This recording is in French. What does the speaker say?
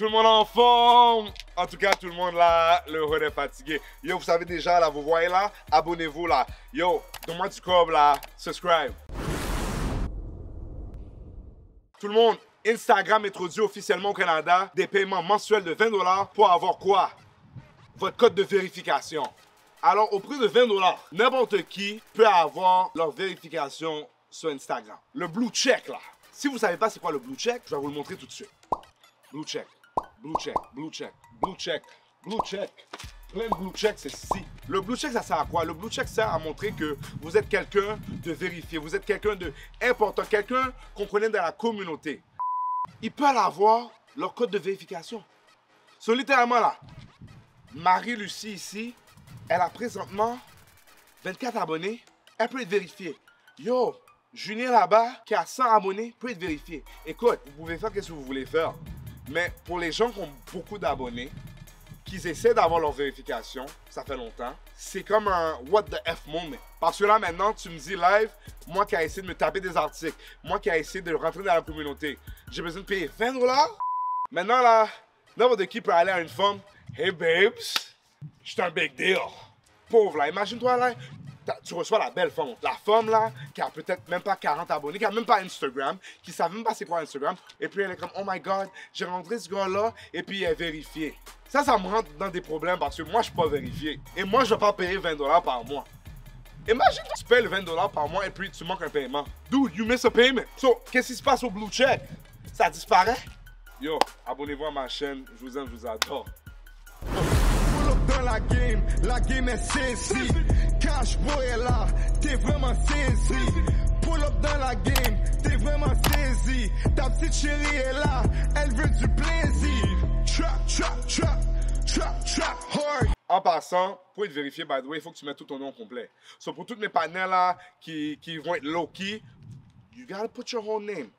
Tout le monde en forme. En tout cas, tout le monde là, le est fatigué. Yo, vous savez déjà, là, vous voyez là, abonnez-vous là. Yo, donne-moi du cob là, subscribe. Tout le monde, Instagram introduit officiellement au Canada des paiements mensuels de 20 dollars pour avoir quoi? Votre code de vérification. Alors, au prix de 20 dollars, n'importe qui peut avoir leur vérification sur Instagram. Le blue check là. Si vous savez pas c'est quoi le blue check, je vais vous le montrer tout de suite. Blue check, blue check, blue check, blue check, blue check. Plein de blue check, c'est ici. Le blue check, ça sert à quoi? Le blue check sert à montrer que vous êtes quelqu'un de vérifié, vous êtes quelqu'un de important, quelqu'un qu'on connaît dans la communauté. Ils peuvent avoir leur code de vérification. So, littéralement là, Marie-Lucie ici, elle a présentement 24 abonnés, elle peut être vérifiée. Yo, Julien là-bas, qui a 100 abonnés, peut être vérifié. Écoute, vous pouvez faire ce que vous voulez faire. Mais pour les gens qui ont beaucoup d'abonnés, qui essaient d'avoir leur vérification, ça fait longtemps, c'est comme un what the F moment. Parce que là maintenant, tu me dis live, moi qui a essayé de me taper des articles, moi qui a essayé de rentrer dans la communauté, j'ai besoin de payer 20 dollars? Maintenant là, n'importe qui peut aller à une femme, hey babes, je suis un big deal. Pauvre là, imagine-toi là, tu reçois la belle femme. La femme là, qui a peut-être même pas 40 abonnés, qui a même pas Instagram, qui savent même pas c'est quoi Instagram, et puis elle est comme, oh my god, j'ai rencontré ce gars-là, et puis elle est vérifiée. Ça, ça me rentre dans des problèmes parce que moi, je suis pas vérifié. Et moi, je vais pas payer 20 dollars par mois. Imagine tu payes le 20 dollars par mois et puis tu manques un paiement. Dude, you miss a payment. So, qu'est-ce qui se passe au Blue Check? Ça disparaît? Yo, abonnez-vous à ma chaîne. Je vous aime, je vous adore. Game, la game est. En passant, pour être vérifié, by the way, il faut que tu mettes tout ton nom complet. So, pour toutes mes panels là qui, qui vont être low-key, you gotta put your whole name.